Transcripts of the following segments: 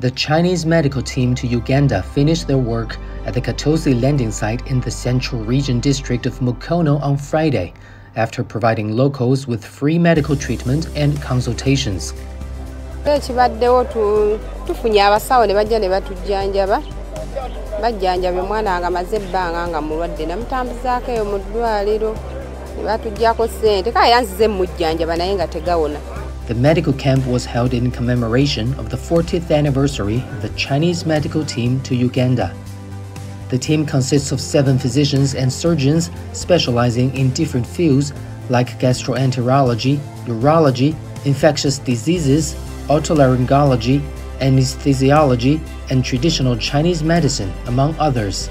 The Chinese medical team to Uganda finished their work at the Katosi landing site in the Central Region district of Mukono on Friday, after providing locals with free medical treatment and consultations. ne kale mujjanjaba naye nga tegawona The medical camp was held in commemoration of the 40th anniversary of the Chinese medical team to Uganda. The team consists of seven physicians and surgeons specializing in different fields like gastroenterology, urology, infectious diseases, otolaryngology, anesthesiology, and traditional Chinese medicine, among others.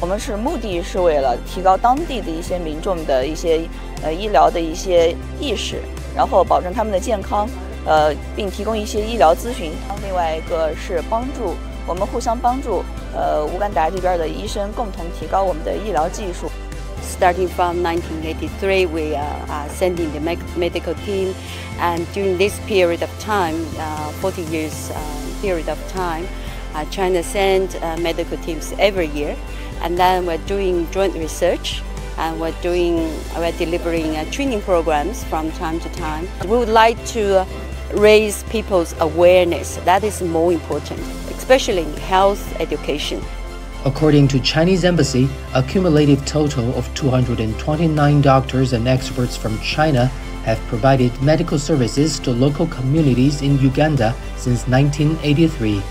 我们是目的是为了提高当地的一些民众的一些呃医疗的一些意识， 然后保证他们的健康，呃，并提供一些医疗咨询。另外一个是帮助我们互相帮助，呃，乌干达这边的医生共同提高我们的医疗技术。Starting from 1983, we are, are sending the medical team, and during this period of time, uh, 40 years uh, period of time, uh, China sends uh, medical teams every year, and then we're doing joint research and we're doing we're delivering uh, training programs from time to time. We would like to raise people's awareness. That is more important, especially in health education. According to Chinese embassy, a cumulative total of 229 doctors and experts from China have provided medical services to local communities in Uganda since 1983.